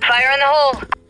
Fire in the hole!